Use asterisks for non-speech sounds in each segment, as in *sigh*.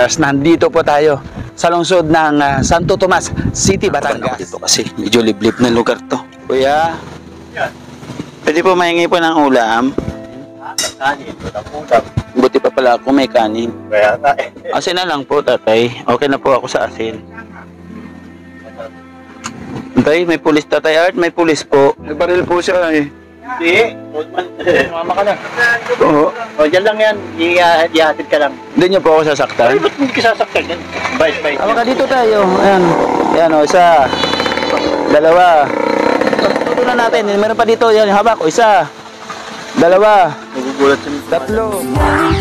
Nandito po tayo sa lungsod ng ah, Santo Tomas City, Batangas. Dito kasi medyo liblib na lugar to. Kuya, pwede po mahingi po ng ulam. Kanin. Buti pa pala ako may kanin. Kaya nga eh. Asin na lang po, tatay. Okay na po ako sa asin. Tay, may pulis tatay Art, may pulis po. May baril po siya eh. Hindi. Mama ka lang. Oo. O, dyan lang yan. I- Ihatid ka lang. Hindi niyo po ako sasaktan. Ay, ba't hindi ka sasaktan yan? Bye, bye. Tama ka dito tayo. Ayan. Ayan o, isa. Dalawa. Tuto na natin. Meron pa dito. Yan, habak. O, isa. Dalawa. Nagugulat siya. Tatlo. Maraming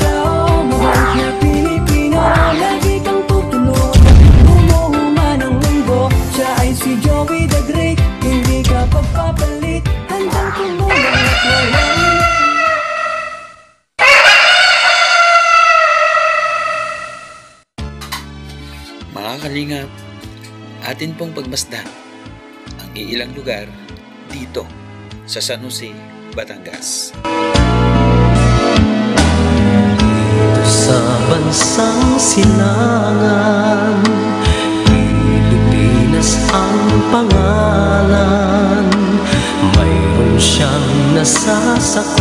kalingap, atin pong pagmasdan ang iilang lugar dito sa San Jose, Batangas. sa bansang silangan Pilipinas ang pangalan Mayroon siyang nasasakupan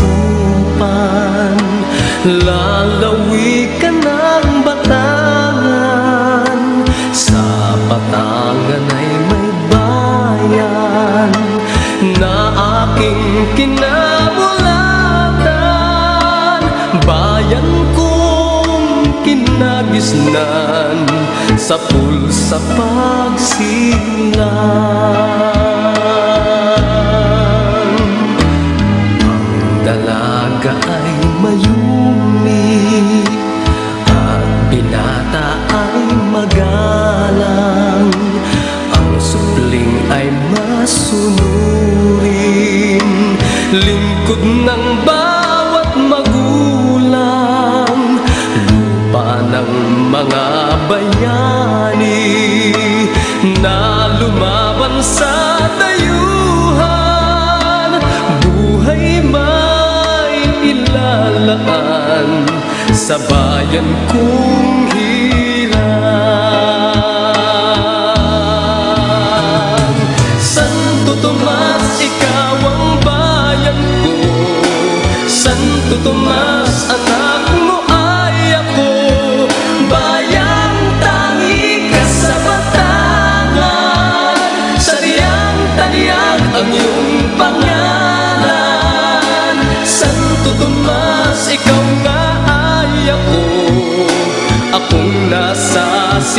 Lalawigan ng batangan kinagisnan Sa pulsa pagsilang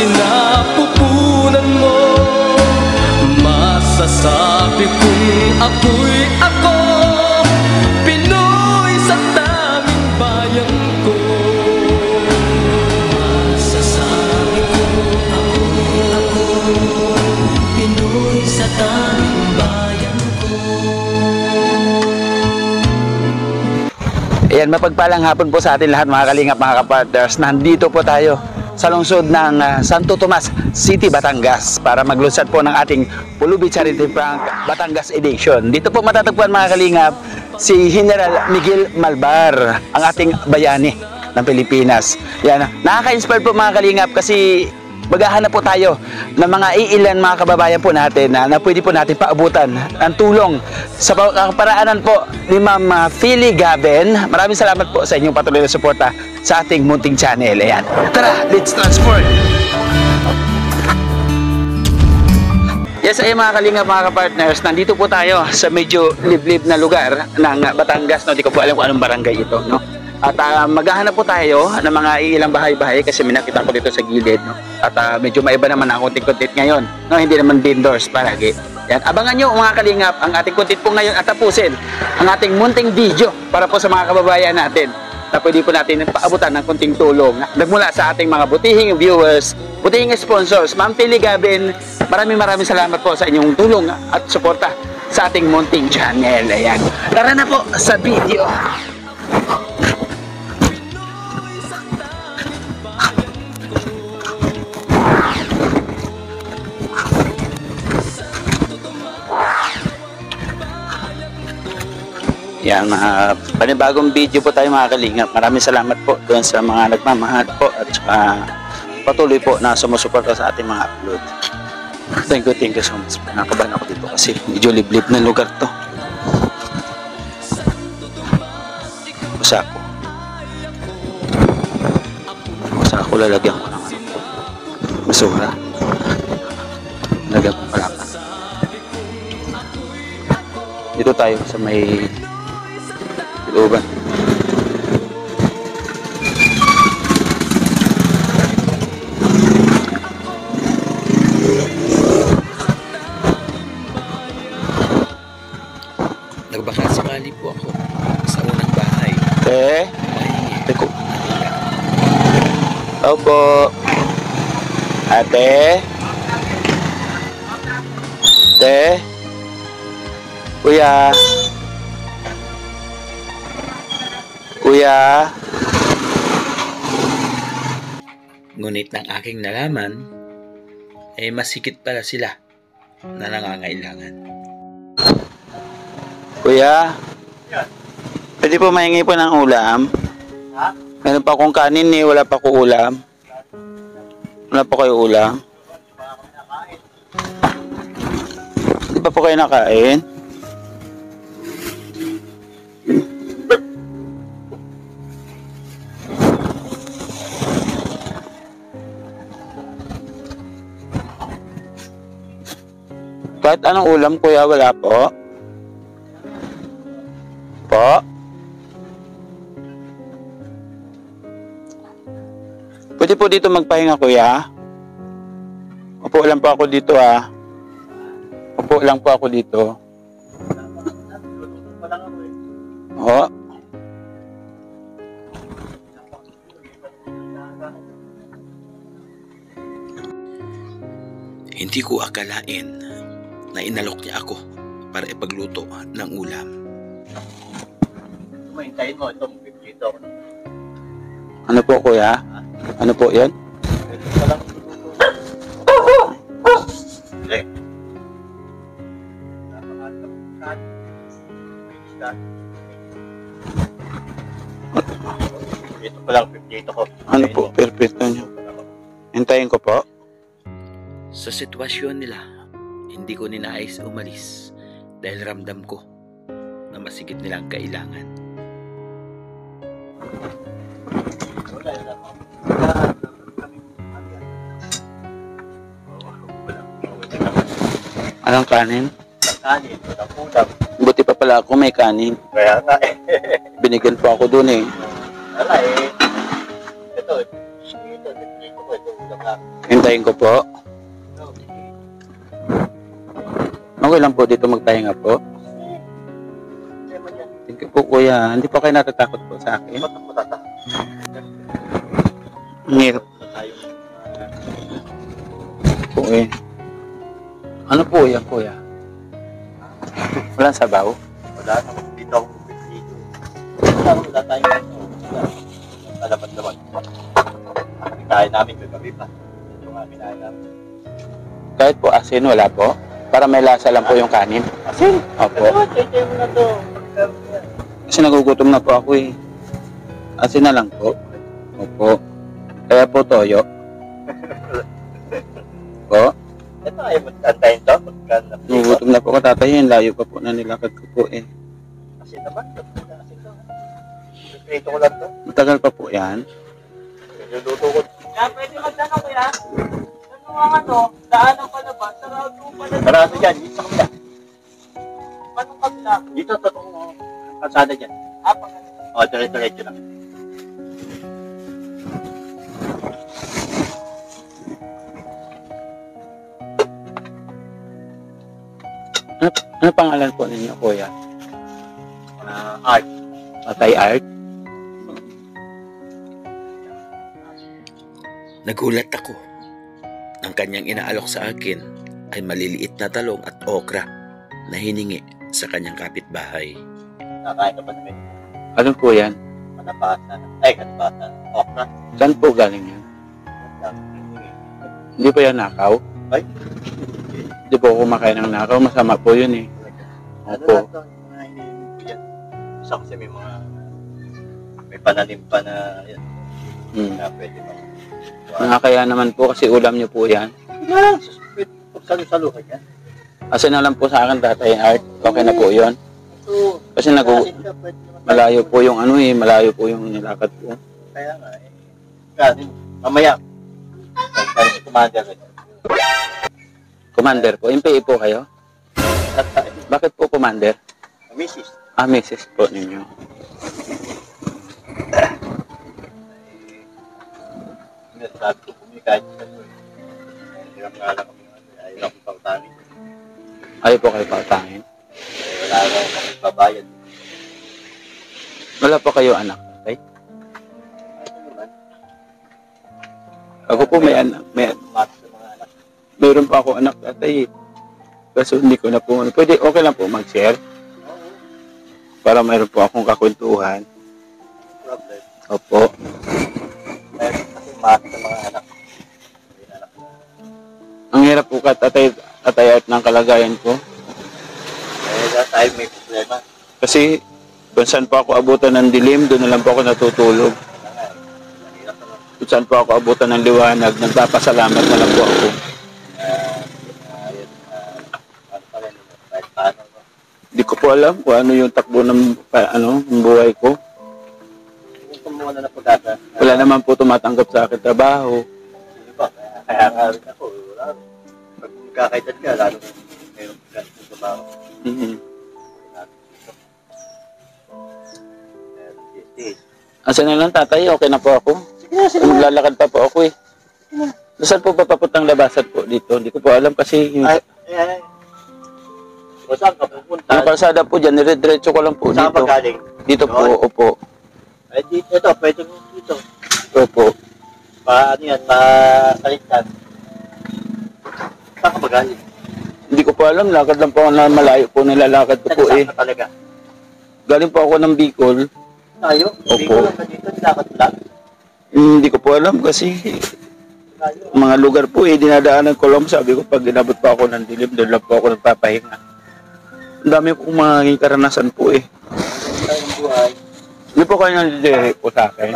sinapupunan mo. Masasabi kong ako'y ako. Pinoy sa tanging bayan ko. Masasabi kong ako'y ako. Pinoy sa tanging bayan ko. Ayan, mapagpalang hapon po sa atin lahat mga kalingap, mga kapartners. Nandito po tayo sa lungsod ng ah, Santo Tomas City, Batangas para maglunsad po ng ating Pulubi Charity Prank Batangas Edition. Dito po matatagpuan mga kalingap si General Miguel Malbar, ang ating bayani ng Pilipinas. Yan, nakaka-inspire po mga kalingap kasi maghahanap po tayo ng mga iilan mga kababayan po natin na, na pwede po natin paabutan ng tulong sa pa- kaparaanan po ni Ma'am uh, Philly Gaben. Maraming salamat po sa inyong patuloy na suporta sa ating munting channel. Ayan. Tara, let's transport! Yes, ay mga kalingap, mga kapartners, nandito po tayo sa medyo liblib na lugar ng Batangas. No? Di ko po alam kung anong barangay ito. No? At ah, maghahanap po tayo ng mga ilang bahay-bahay kasi may ko dito sa gilid. No? At ah, medyo maiba naman ang konting content ngayon. No? Hindi naman vendors palagi. Yan. Abangan nyo mga kalingap ang ating content po ngayon at tapusin ang ating munting video para po sa mga kababayan natin na pwede po natin paabutan ng konting tulong. Nagmula sa ating mga butihing viewers, butihing sponsors, Ma'am Pili Gabin, maraming maraming salamat po sa inyong tulong at suporta sa ating munting channel. Ayan. Tara na po sa video. Yan, mga panibagong video po tayo mga kalingap. Maraming salamat po doon sa mga nagmamahal po at saka patuloy po na sumusuporta sa ating mga upload. Thank you, thank you so much. Nakabahan ako dito kasi medyo liblib na lugar to. Basa ako. Basa ako, lalagyan ko ng ano. Basura. Lagyan ko pala pa. Dito tayo sa may looban. Nagbaka sakali po ako sa unang bahay. Eh, teko. Opo. Ate. Ate. Kuya. Kuya. Ngunit ng aking nalaman, ay masikit pala sila na nangangailangan. Kuya. Pwede po mahingi po ng ulam? Ha? Meron pa akong kanin eh, wala pa akong ulam. Wala pa kayo ulam? Hindi pa po kayo nakain? Kahit anong ulam, kuya, wala po? Po? Pwede po dito magpahinga, kuya? Upo lang po ako dito, ah. Upo lang po ako dito. Oo. Hindi ko akalain na inalok niya ako para ipagluto ng ulam. Kumaintayin mo, itong dito. Ano po, kuya? Ano po yan? Ito pa lang. Hindi. Napakalakas. May isda. Ito pa lang, 58 ako. Ano po? Perfecto nyo. Hintayin ko po. Sa sitwasyon nila, hindi ko ninais umalis dahil ramdam ko na masigit nilang kailangan. Wala, wala. Anong kanin? Kanin, ulam. Buti pa pala ako may kanin. Kaya nga eh. Binigyan po ako dun eh. Wala eh. Ito, ito, dito ko, ito ulam lang. Hintayin ko po. Ito, Okay lang po dito magpahinga po. Thank you po kuya. Hindi po kayo natatakot po sa akin. Ang hirap Tayo. po eh. Ano po yan kuya? Walang sabaw? Wala na, dito ako dito. Wala, wala tayong. Wala. Alamat naman. Kain namin kagabi pa. Ito nga kinain namin. Kahit po asin, wala po? Para may lasa lang po yung kanin. Asin! Opo. Ano, cheche mo na to. Kasi nagugutom na po ako eh. Asin na lang po. Opo. Kaya po toyo. Po. Ito ayaw mo antayin to. Nagugutom na po ako tatayin. Layo pa po na nilakad ko po eh. Asin naman. Asin to. Prito ko lang to. Matagal pa po yan. Niluluto ko. Kaya pwede magtanong kuya. Ano ang ano, daanan pala ba? Sarado pala. Sarado dyan, dito sa kabila. Anong kabila? Dito, totoong kalsada dyan. Ah, pag O, dire-diretso lang. Ano, ano pangalan po ninyo kuya? Ah, art. Patay Art? Nagulat ako. Ang kanyang inaalok sa akin ay maliliit na talong at okra na hiningi sa kanyang kapitbahay. Nakain ka ba namin? Ano po yan? Kanabasan. Ay, kanabasan. Okra. Saan po galing yan? Hindi po yan nakaw? Ay. Hindi po ako kumakain ng nakaw. Masama po yun eh. Ano Opo. lang to? Mga hinihingi ko yan. Isa kasi may mga may pananim pa na yan Hmm. na pwede pa. Nakakaya naman po kasi ulam niyo po yan. Yan, suspit. Pagsalusaluhan yan. Kasi na lang po sa akin tatay Art, okay na po yon. So, Kasi nag kasi ka, pwede naman malayo po yung ano eh, malayo po yung nilakad po. Kaya nga eh. Kasi, mamaya. Kaya si Commander. Commander po, MPA po kayo? Bakit po Commander? Mrs. Ah, Mrs. po ninyo. Sabi ko bumili kahit sa ito. Hirap nga lang kami. Ayaw akong pautangin. Ayaw po kayo patangin. Wala lang kami babayad. Wala pa kayo anak? Ano naman? Ako po may anak, may, meron pa ako anak tatay. Kaso hindi ko na po, pwede, okay lang po mag-share para mayroon po akong kakwentuhan. Problem. Opo. Meron kasi mat sa mga anak. Ang hirap po ka tatay, tatay at ng kalagayan ko. Kaya na tayo may problema. Kasi kung saan po ako abutan ng dilim, doon na lang po ako natutulog. Eh. Kung saan po ako abutan ng liwanag, nagpapasalamat na lang po ako. Pa? Hindi ko po alam kung ano yung takbo ng pa- ano, ng buhay ko. Kung kumuha na na pagkata. Wala naman po tumatanggap sa akin trabaho. Sino ba? Kaya, nga rin ako. Wala rin. Pag magkakaedad ka, lalo na mayroon ka sa baho. Mhm. Sige, Asa na lang tatay, okay na po ako. sige. Maglalakad pa po ako eh. Saan po ba papuntang labasan po dito? Hindi ko po alam kasi yung, Ay, ay, ay. O saan ka pupunta? yung kalsada po dyan, dire-diretso ko lang po Saan dito. ka galing? Dito po, Doon? opo. Ay, dito, ito, pwede mo dito. Opo. Pa, ano yan, pa, kaligtan. Saan ka ba galing? Hindi ko po alam, lakad lang po ako na malayo po nilalakad ko po Saan eh. ka talaga? Galing po ako ng Bicol. Tayo? Opo. Ko lang ka dito, nilakad lang. Hindi ko po alam kasi mga lugar po eh, dinadaanan ko lang. Sabi ko, pag inabot pa ako ng dilim, doon lang po ako nagpapahinga. Ang dami pong mga karanasan po eh. Hindi po kayo nandidirect po sa akin.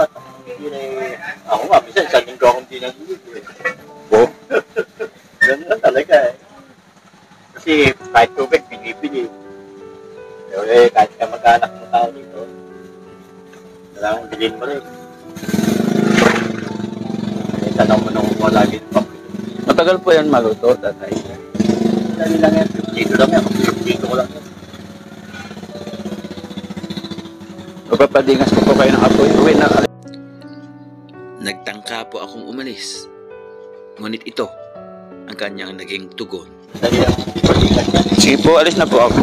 Hindi na eh. Ako nga, minsan, isang linggo akong di nag-iig eh. Po. *laughs* Ganun lang talaga eh. Kasi kahit tubig, pinipili. Pero eh, kahit ka mag-anak mo tao dito, kailangan bilhin mo rin. Eh, tanong mo nung kung lagi ng pag Matagal po yan maluto, tatay. Dali lang yan, 50 lang yan. 50 ko lang yan. Mapapadingas ko po kayo ng apoy. Uwi na. Nagtangka po akong umalis. Ngunit ito ang kanyang naging tugon. Sige po, alis na po ako.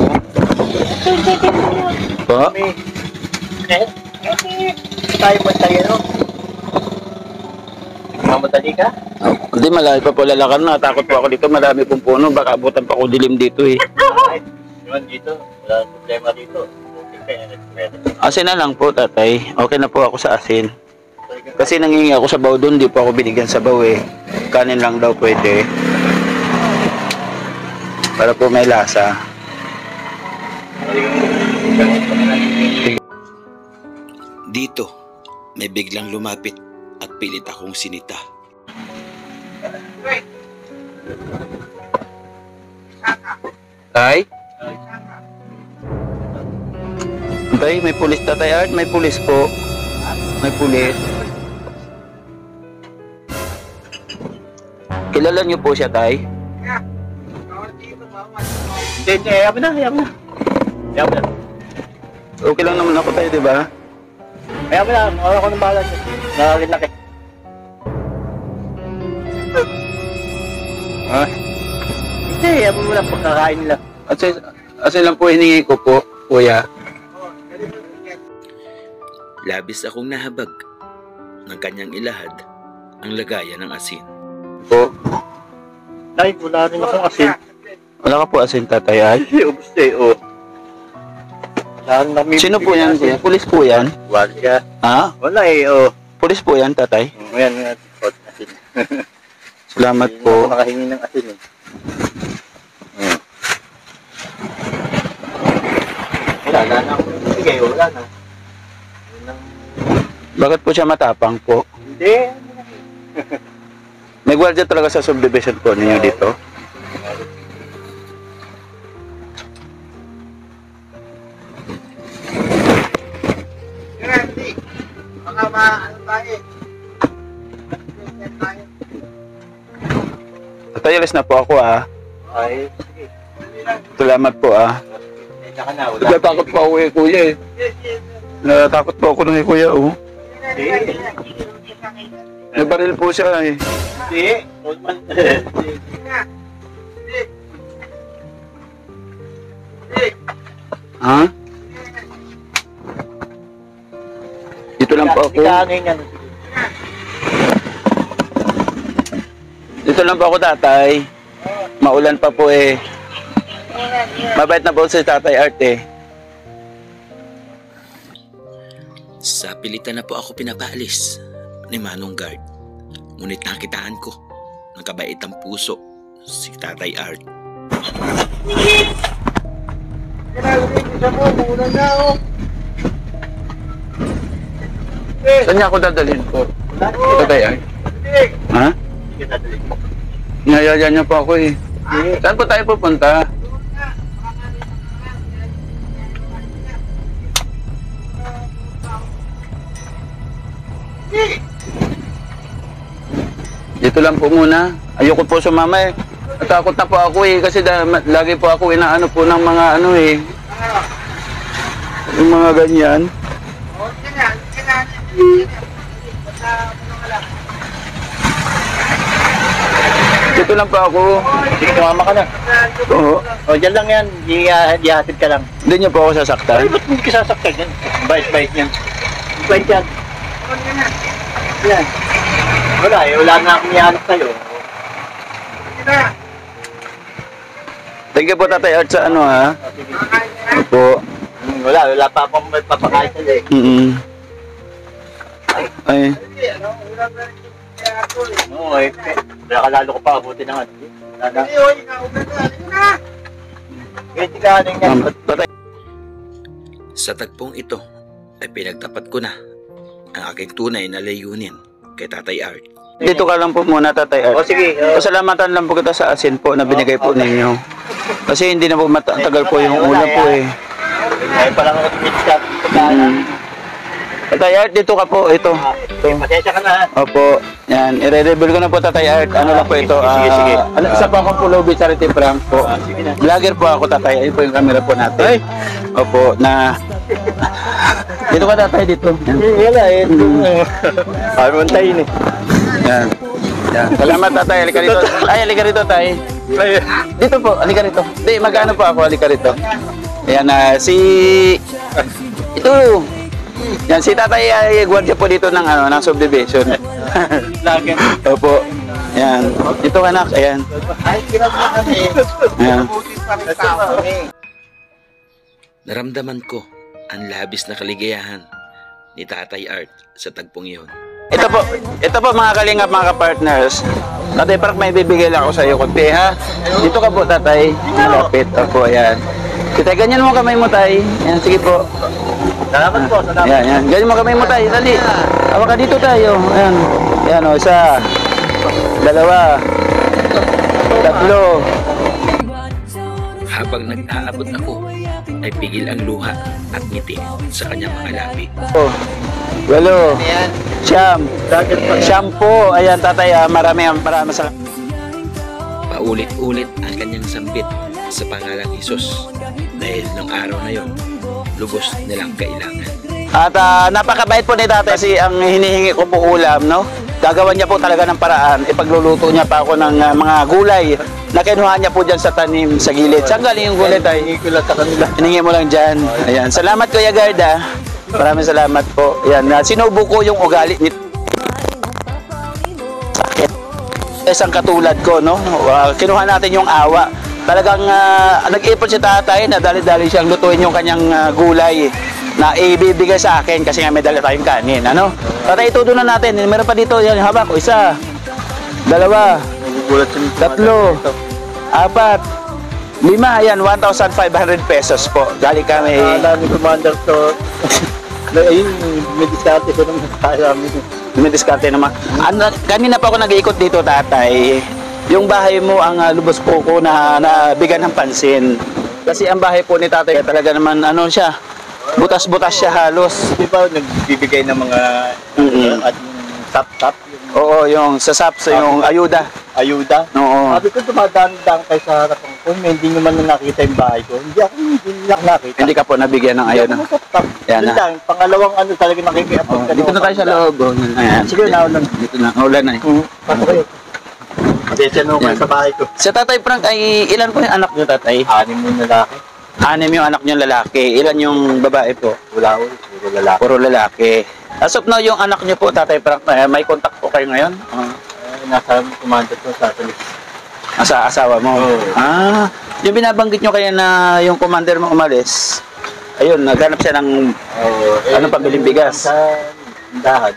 Po? Kami, eh, tayo ba tayo, no? Mamadali ka? Oh, Hindi, malayo pa po lalakad na. Takot po ako dito. Marami pong puno. Baka abutan pa ako dilim dito eh. Ay, yun dito, wala problema dito. Asin na lang po, tatay. Okay na po ako sa asin. Kasi nangingi ako sa baw doon. Di po ako binigyan sa baw eh. Kanin lang daw pwede. Para po may lasa. Dito, may biglang lumapit at pilit akong sinita. Tay? Tay, may pulis tatay Art. May pulis po. May pulis. Kilala niyo po siya, Tay? Hindi, hindi, ayaw mo na, ayaw mo na. Ayaw mo na. Okay lang naman ako tayo, di ba? Ayaw mo na, ako ako ng bahala siya. Nakakalaki. Ha? Hindi, ayaw mo muna pagkakain nila. Asin, asin lang po hiningi ko po, kuya. Labis akong nahabag ng kanyang ilahad ang lagayan ng asin. Po. Ay, wala rin akong asin. Wala ka po asin, tatay. Hindi, ubus na eh, oh. Wala rin kami. Sino po yan, kuya? Pulis po yan? Wala siya. Ha? Wala eh, oh. Pulis po yan, tatay? Ayan, ayan. Oh, asin. *laughs* Salamat Hindi po. ako nakahingi ng asin eh. Hmm. Wala, wala na. Sige, wala na. Yun ang- Bakit po siya matapang po? Hindi. Na eh. May gwardiya talaga sa subdivision po ninyo dito. Ano eh. Tatay, alis na po ako ah. Ay, sige. Salamat po ah. Eh. Natatakot po ako kay kuya eh. Natatakot po ako nung kay kuya oh. Hindi. Nabaril po siya eh. Hindi. Huwag man. Ha? Dito lang po ako. Ikahanin yan. Dito lang po ako tatay. Maulan pa po eh. Mabait na po si tatay Art eh. Sa pilitan na po ako pinapaalis ni Manong Guard. Ngunit nakitaan ko ng kabaitang puso si Tatay Art. Saan niya ako dadalhin po? Tatay Art? Ha? Niyayaya niya po ako eh. Saan po tayo pupunta? Dito lang po muna. Ayoko po sumama eh. Natakot na po ako eh kasi da, lagi po ako inaano po ng mga ano eh. Yung mga ganyan. Dito lang po ako. Sige, tumama ka na. Oo. O, dyan lang yan. Uh, dihatid ka lang. Hindi niyo po ako sasaktan. Ay, ba't hindi ka sasaktan yan? Bait-bait yan. Bait yan. Yan. Wala eh, wala na akong ihanap sa'yo. Thank you po Tatay Art sa ano ha. Sige. Opo. Hmm, wala, wala pa akong may papakain sa'yo eh. Mm Ay. Oo eh. Wala ka lalo ko pa. Wala na. Ano yan. Um, tatay. Sa tagpong ito ay pinagtapat ko na ang aking tunay na layunin kay Tatay Art. Dito ka lang po muna Tatay O Art. sige. o. Pasalamatan lang po kita sa asin po na binigay po ninyo. Kasi hindi na po matagal po yung ulam po eh. Ay, parang ako tumit ka. Mm. Tatay Art, dito ka po. Ito. Okay, pasensya ka na. Opo. Yan. I-reveal ko na po Tatay Art. Ano lang po ito. Sige, sige. ano, isa po akong Pulobi Charity Prank po. Ah. Vlogger po ako Tatay. Ayun po yung camera po natin. Opo. Na... *laughs* Dito ka Tatay dito. Yan. Wala eh. Ayaw mo tayo eh. Yan. Yan. Salamat tatay. Halika rito. Ay, halika rito tay. Dito po, halika rito. Hindi, magano po ako, halika rito. Ayan na, si... Ito. Yan, si tatay ay gwardiya po dito ng, ano, ng subdivision. Lagi. Opo. Yan. Dito ka nak, ayan. Ay, kirap mo kami. Ayan. Buti pa rin tao kami. Naramdaman ko ang labis na kaligayahan ni Tatay Art sa tagpong iyon. Ito po, ito po mga kalingap, mga partners. Tatay Park, may bibigay lang ako sa iyo kunti ha. Dito ka po tatay, malapit. Opo, ayan. Kita ganyan mo kamay mo tay. Ayan, sige po. Salamat po. Salamat. Ayan, ayan. Ganyan mo kamay mo tay. Dali. Hawa ka dito tayo. Ayan. Ayan o, isa. Dalawa. Tatlo. Habang nag-aabot ako, ay pigil ang luha at ngiti sa kanyang mga labi. Oh. Walo. Ayan. Siyam. Shampoo. Ayan tatay, ah, marami, marami sa... Paulit-ulit ang kanyang sambit sa pangalang Isos dahil ng araw na yon, lubos nilang kailangan. At ah, napakabait po ni tatay si ang hinihingi ko po ulam, no? Gagawan niya po talaga ng paraan. Ipagluluto niya pa ako ng ah, mga gulay na kinuha niya po dyan sa tanim sa gilid. Saan galing yung gulay tayo? Hingi ko lang sa kanila. Hiningi mo lang dyan. Ayan. Salamat Kuya Garda. Maraming salamat po. Ayan. na sinubo ko yung ugali ni sakit. Isang katulad ko, no? Uh, kinuha natin yung awa. Talagang ah, nag-ipon si tatay na dali-dali siyang lutuin yung kanyang ah, gulay na ibibigay sa akin kasi nga may dala tayong kanin. Ano? Tatay, itudo na natin. Meron pa dito. Yan, haba ko. Isa. Dalawa. Tatlo. Apat. Lima. Yan, 1,500 pesos po. Galing kami. Alam ni Commander to. *laughs* Ayun, may diskarte ko naman *laughs* kaya namin. Dumidiskarte naman. Ano, kanina pa ako nag-iikot dito, tatay. Yung bahay mo ang ah, lubos po ko na nabigyan ng pansin. Kasi ang bahay po ni tatay talaga naman ano siya, butas-butas siya halos. Di ba nagbibigay ng mga Mm-mm. at tap-tap, Oo, yung sa SAPS, yung ayuda. Ayuda. Oo. Sabi ko, dumadaan-daan kayo sa harapan ko. Hindi nyo man nakita yung bahay ko. Hindi ako, hindi lang nakita. Hindi ka po nabigyan ng Hindi ayun. ako nasaktan. Yan na. lang, pangalawang ano talaga nakikiapag Oh, dito na tayo sa loob. Oh, ayan. Sige, naulan. Dito na, ulan na eh. Hmm, pasok kayo. Pasensya na sa bahay ko. Sa Tatay Frank ay ilan po yung anak niyo, Tatay? Anim yung lalaki. Anim yung anak niyo lalaki. Ilan yung babae po? Wala ko, puro lalaki. Puro lalaki. As of now, yung anak niyo po, Tatay Frank, eh, may contact po kayo ngayon? Ah, Eh, nasa kumanda to sa tulis. sa asawa mo? Oo. Ah, yung binabanggit niyo kaya na yung commander mo umalis, ayun, naghanap siya ng Oh, Ano pabiling bigas? Sa tindahan,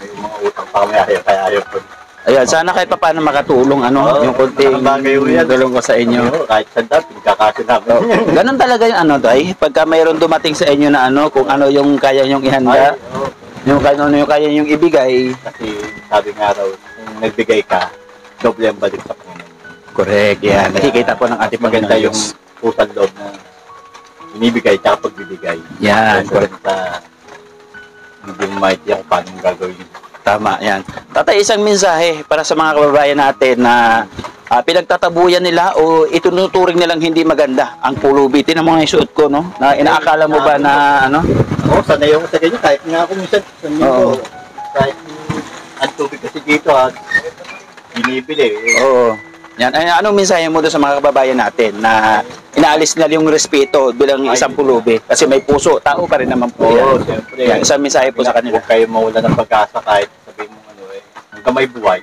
may mga utang pa kami ayaw, kaya ayaw ko. Ayan, sana kahit pa paano makatulong, ano, Oo, yung konting nakabagay mo yan. tulong ko sa inyo. Ano, kahit sanda, pinagkakasya namin. Ganun talaga yung ano, Day. Pagka mayroon dumating sa inyo na ano, kung ano yung kaya nyong ihanda, Ay, oo. Yung kano yung kaya nyong ibigay. Kasi sabi nga raw, kung nagbigay ka, doble ang balik sa Panginoon. Correct, yan. Nakikita po ng ating Maganda yung pusang loob na inibigay tsaka pagbibigay. Yan, Kaysa correct. sa hindi mo kung paano gagawin. Tama, yan. Tatay, isang mensahe para sa mga kababayan natin na ah, pinagtatabuyan nila o itunuturing nilang hindi maganda ang pulubi. Tinan mo nga yung suot ko, no? Na inaakala mo ba na, ano? Oo, sanay ako sa ganyan. Kahit nga ako minsan, sa Oo. linggo, kahit ang tubig kasi dito, ha, binibili. Eh, Oo. Yan. Ay, anong mensahe mo doon sa mga kababayan natin na inaalis nila yung respeto bilang isang pulubi? Kasi may puso, tao pa rin naman po Oo, yan. siyempre. Yan, isang mensahe po sa kanila. Huwag kayo mawala ng pag-asa kahit sabihin mo ano eh. Hanggang may buhay.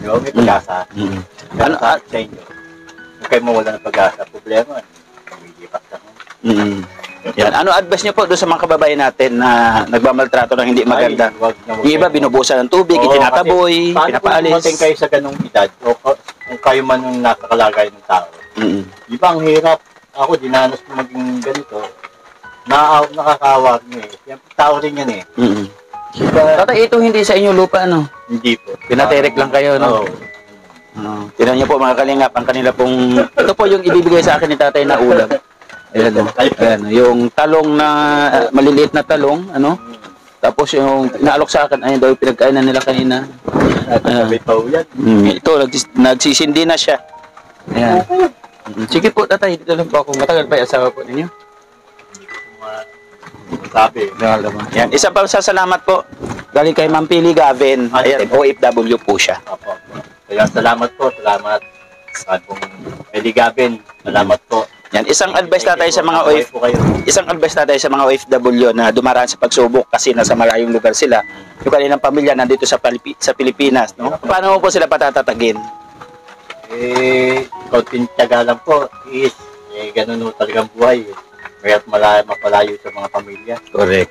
Di ba? May pag-asa. Mm. Ano, ah, sa inyo. Huwag kayo mawala ng pag-asa. Problema, lumilipas ka. Mm. Yan. Ano advice niyo po doon sa mga kababayan natin na nagmamaltrato ng hindi maganda? Ay, wag na wag Yung iba binubusan ng tubig, Oo, itinataboy, kasi paano kung dumating pinapaalis. kayo sa ganung edad, o kung kayo man yung nakakalagay ng tao, Mm. di ba ang hirap? Ako, dinanas ko maging ganito. Na nakakawa rin eh. Yan, tao rin yan eh. Mm. Tatay, ito hindi sa inyo lupa, ano? Hindi po. Pinaterek lang kayo, no? Oo. Ano, tinan niyo po mga kalingap, ang kanila pong, ito po yung ibibigay sa akin ni tatay na ulam. *laughs* Ayan, oh. Ayan, yung talong na, ah, maliliit na talong, ano? Tapos yung naalok sa akin, ayun daw yung pinagkainan nila kanina. At sabay pa yan. Mm, ito, nagsis- nagsisindi na siya. Ayan. Mm, Sige po, tatay, dito lang po ako. Matagal pa yung asawa po ninyo. Sabi. Yan, isa pa sa salamat po. Galing kay Ma'am Pili Gavin. Ayan, OFW po siya. Apo. Kaya salamat po. Salamat. Sa pong Eligabin. Salamat po. Yan, isang advice tatay sa mga OF, isang advice tatay sa mga OFW na dumaraan sa pagsubok kasi nasa malayong lugar sila. Yung kanilang pamilya nandito sa, Palipi- sa Pilipinas, no? Paano mo po sila patatatagin? Eh, konting tiyaga lang po. Is, eh, ganun ho talagang buhay. Eh. Kaya't malayo, mapalayo sa mga pamilya. Correct.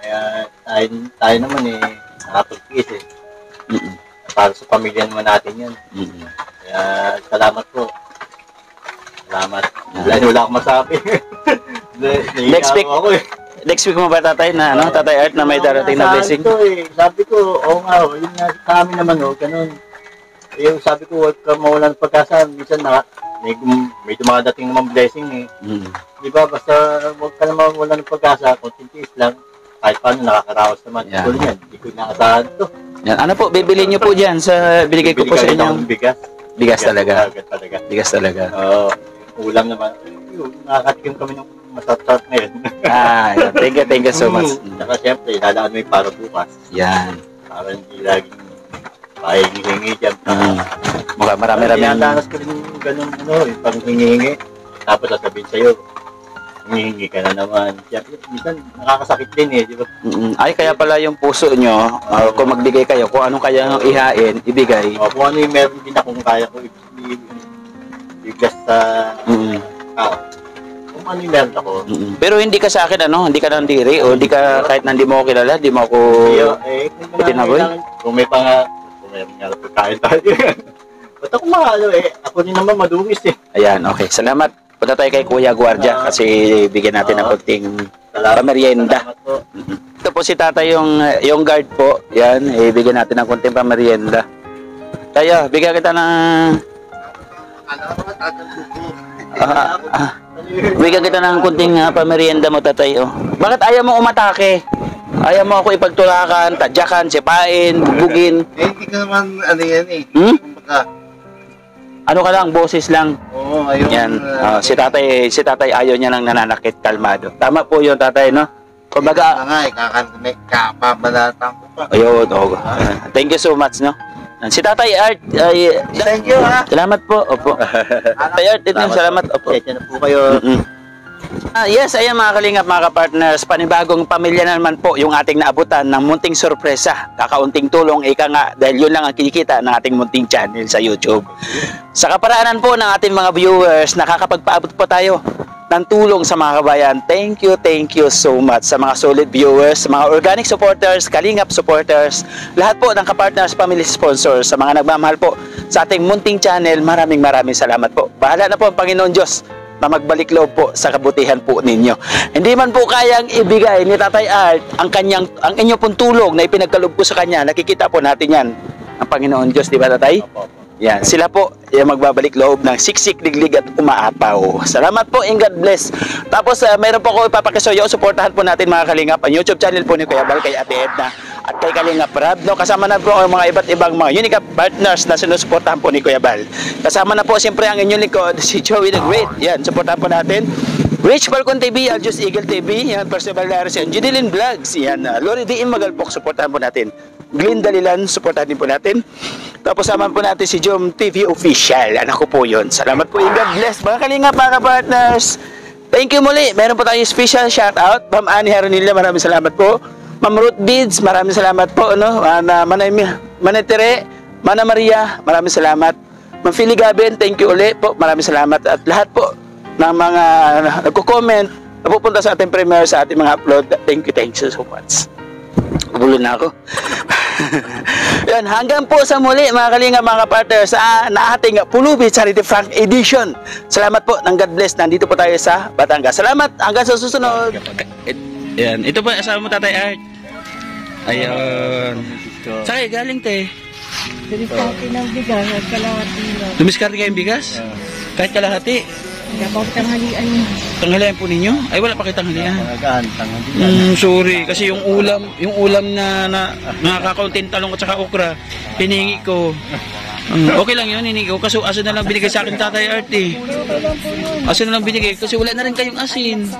Kaya tayo, tayo naman eh, nakapag-is eh. Mm-mm. Para sa pamilya naman natin yan. Mm-mm. Kaya salamat po. Salamat. Wala, wala akong masabi. *laughs* Next week. Ako, eh. Next week mo ba tatay na ano, tatay Art na may darating na Sabi blessing? ko, eh, sabi ko, oo nga, oh, yun nga, sa amin naman, oh, ganun. Eh, sabi ko, huwag ka mawalan ng pag-asa. Minsan na, may, may dumadating naman blessing eh. Mm. Di ba, basta huwag ka naman mawalan ng pag-asa, kontintiis lang. Kahit paano, nakakaraos naman. Yeah. Tulad yan, hindi ko inaasahan to. Yan, ano po, bibili niyo po diyan sa binigay ko po sa inyo. bigas. Bigas talaga. Bigas talaga. Bigas talaga. Oo. Ulam naman. Yun, nakakatikim kami ng masarap ngayon. Ah, yan. thank you, thank you so much. Mm. Saka siyempre, dadaan mo yung para bukas. Yan. Para hindi laging pahingi-hingi dyan. Mm. Mukha marami-rami. Tinadanas ko rin yung ganun, ano, yung pang hingi-hingi. Tapos sasabihin sa'yo, humihingi ka na naman. Siyempre, minsan nakakasakit din eh, di ba? Mm, Ay, kaya pala yung puso nyo, uh, kung magbigay kayo, kung anong kaya nyo ihain, ibigay. O, kung ano yung meron din akong kaya ko i-bless sa Mm, tao. Kung ano yung meron ako, mm. Pero hindi ka sa akin, ano, hindi ka nandiri, o hindi ka, kahit na hindi mo ako kilala, hindi mo ako... Iyo, eh, kung Puti na, boy? kailangan- Kung may pang, kung may mga pagkain tayo. *laughs* Ba't ako mahalo eh? Ako din naman madumis eh. Ayan, okay. Salamat. Punta tayo kay Kuya Guardia kasi bigyan natin ng konting Salamat. Pamerienda. Salamat po. ito po si tatay yung, yung guard po. Yan, ibigyan natin ng konting pamerienda. Tayo, bigyan kita ng... Ah, ah, bigyan kita ng konting uh, pamerienda mo, tatay. Oh. Bakit ayaw mo umatake? Ayaw mo ako ipagtulakan, tadyakan, sipain, bubugin. Eh, hindi ka naman, ano yan eh. Hmm? Kumbaga, Ano ka lang, boses lang. oo, ayun. Yan. Ah, si tatay, si tatay ayaw niya lang nananakit, kalmado. Tama po yun, tatay, no? Kumbaga, Kaya nga eh, kakan, may kapabalatan ko pa. ayun, oh, thank you so much, no? Si Tatay Art, ay, Thank you, ha? salamat po, opo. *laughs* Tatay Art, ito salamat, opo. Pasensya na po kayo. Mm-mm. Ah, yes, ayan mga kalingap, mga kapartners, panibagong pamilya na naman po yung ating naabutan ng munting sorpresa. Kakaunting tulong, ika nga, dahil yun lang ang kinikita ng ating munting channel sa YouTube. Sa kaparaanan po ng ating mga viewers, nakakapagpaabot po tayo ng tulong sa mga kabayan. Thank you, thank you so much sa mga solid viewers, sa mga organic supporters, kalingap supporters, lahat po ng kapartners, family sponsors, sa mga nagmamahal po sa ating munting channel, maraming maraming salamat po. Bahala na po ang Panginoon Diyos na magbalik loob po sa kabutihan po ninyo. Hindi man po kayang ibigay ni Tatay Art ang kanyang ang inyo pong tulong na ipinagkaloob po sa kanya. Nakikita po natin 'yan ang Panginoon Diyos, di ba Tatay? Yan, sila po yung magbabalik loob ng siksik, liglig at umaapaw. Salamat po and God bless. Tapos uh, mayroon po ako ipapakisoyo, suportahan po natin mga kalingap ang YouTube channel po ni Kuya Bal, kay Ate Edna at kay Kalingap Rab. No? Kasama na po ang mga iba't ibang mga unique partners na sinusuportahan po ni Kuya Bal. Kasama na po siyempre ang inyong likod, si Joey the Great. Yan, suportahan po natin. Rich Falcon TV, Aljus Eagle TV, yan, Percival Lares, yan, Judilyn Vlogs, yan, uh, Lori D. Magalpok, suportahan po natin. Glenn Dalilan, suportahan din po natin. Tapos samahan po natin si Jom TV Official. Anak ko po yun. Salamat po God bless. Mga kalingap, mga partners. Thank you muli. Meron po tayong special shout out. Ma'am Annie Haronilla, maraming salamat po. Ma'am Ruth Beads, maraming salamat po. No? Mana, Manay, Manay Tere, Mana Maria, maraming salamat. Ma'am Philly Gabin, thank you uli po. Maraming salamat. At lahat po ng mga nagko-comment na pupunta sa ating premiere sa ating mga upload. Thank you, thank you so much. Bulo na ako. *laughs* Yan, hanggang po sa muli mga kalinga mga partner sa na ating Pulubi Charity Frank Edition. Salamat po ng God bless. Nandito po tayo sa Batangas. Salamat hanggang sa susunod. Yan, ito po asawa mo Tatay Art. Ayun. Sakay, galing te. Dinisarte ng bigas at kalahati lang. Dumiskarte kayong bigas? Kahit kalahati. Kapag tanghalian mo. Tanghalian po ninyo? Ay, wala pa kayo tanghalian. Panagaan. Mm, sorry kasi yung ulam, yung ulam na na nakakaunting talong at saka okra, hiningi ko. Mm, okay lang yun, hiningi ko. Kaso aso na lang binigay sa akin tatay Art eh. Aso na lang binigay kasi wala na rin kayong asin.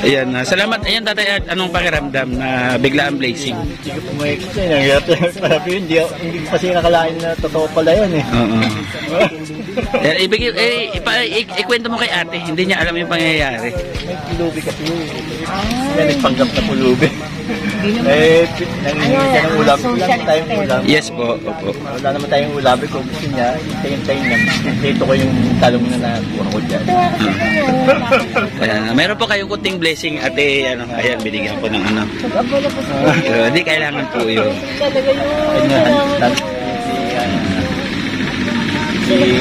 Ayan, na salamat. Ayan tatay Art, anong pakiramdam na bigla ang blazing? Hindi ko pumayag hindi, hindi ko kasi nakalain na totoo pala yun eh. Oo. *laughs* Ayan, ibigay, eh, ipa, ik- ikwento mo kay ate, hindi niya alam yung pangyayari. May pulubi kasi yun. Kaya nagpanggap na pulubi. eh, nangingi siya ng ulam. Wala naman tayong ulam. Yes po, opo. Wala naman tayong ulam. Eh, Kung gusto niya, hintayin-tayin lang. Dito ko yung talong na nakuha ko dyan. Ayan, meron po kayong kunting blessing ate, ano, ayan, binigyan ko ng ano. Pero hindi kailangan po yun. Talaga yun. Salamat. ano,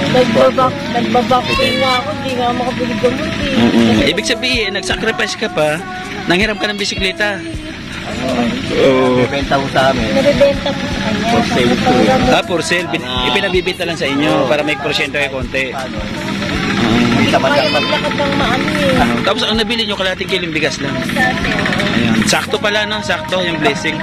Nagbabak, nagbabaksin nga ako, hindi nga makabili gamot eh. Mm-mm. Ibig sabihin, nag-sacrifice ka pa, nanghiram ka ng bisikleta. Oo. Bibenta ko sa amin. Narebenta po sa kanya. For sale ko. Ah, for sale, bin- ipinabibita lang sa inyo para may porsyento kayo konti. Paano? May tamad Kaya maglakad ng maano eh. Ano, tapos ang nabili nyo, kalating kiling bigas lang. Ayan. Sakto pala, no? Sakto yung blessing.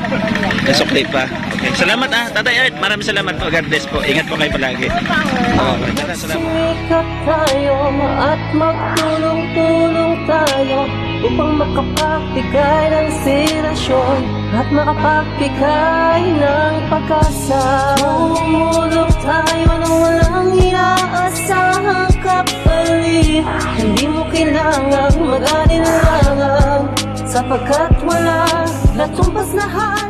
Nasukli pa. Okay. Salamat ah, Tatay Art. Maraming salamat po. God bless po. Ingat po kayo palagi. Salamat. Sumikap tayo at magtulong-tulong tayo upang makapagbigay ng inspirasyon at makapagbigay ng pag-asa. Tumulog tayo ng walang inaasahang kapalit. Hindi mo kailangang mag-alinlangan sapagkat wala na tumbas na halaga.